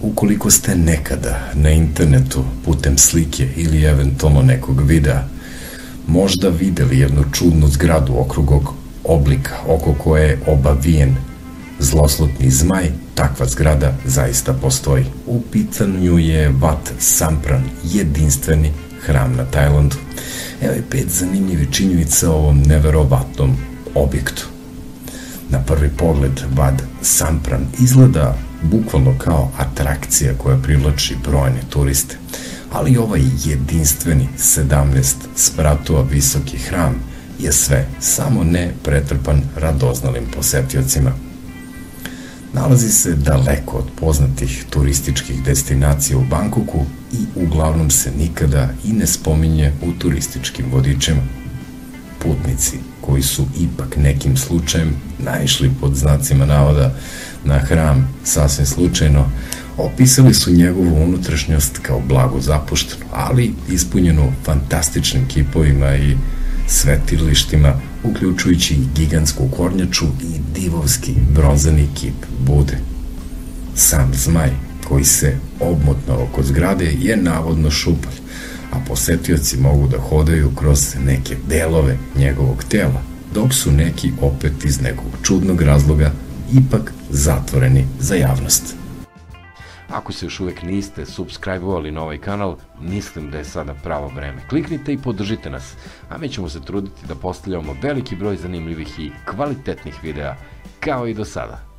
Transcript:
Ukoliko ste nekada na internetu putem slike ili eventualno nekog videa možda videli jednu čudnu zgradu okrugog oblika oko koje je obavijen zloslutni zmaj, takva zgrada zaista postoji. U pitanju je Wat Sampran, jedinstveni hram na Tajlandu. Evo je pet zanimljivi činjenica o ovom neverovatnom objektu. Na prvi pogled Vad Sampran izgleda bukvalno kao atrakcija koja privlači brojne turiste, ali ovaj jedinstveni 17 spratova visoki hram je sve, samo ne pretrpan radoznalim posetiocima. Nalazi se daleko od poznatih turističkih destinacija u Bankoku i uglavnom se nikada i ne spominje u turističkim vodičima. Putnici koji su ipak nekim slučajem naišli pod znacima navoda na hram sasvim slučajno, opisali su njegovu unutrašnjost kao blago zapuštenu, ali ispunjenu fantastičnim kipovima i svetilištima, uključujući gigantsku kornjaču i divovski bronzani kip Bude. Sam zmaj, koji se obmotno oko zgrade, je navodno šupalj, a posetioci mogu da hodaju kroz neke delove njegovog tela, dok su neki opet iz nekog čudnog razloga ipak zatvoreni za javnost. Ako se još uvek niste subscribe-ovali na ovaj kanal, mislim da je sada pravo vreme. Kliknite i podržite nas, a mi ćemo se truditi da postavljamo veliki broj zanimljivih i kvalitetnih videa, kao i do sada.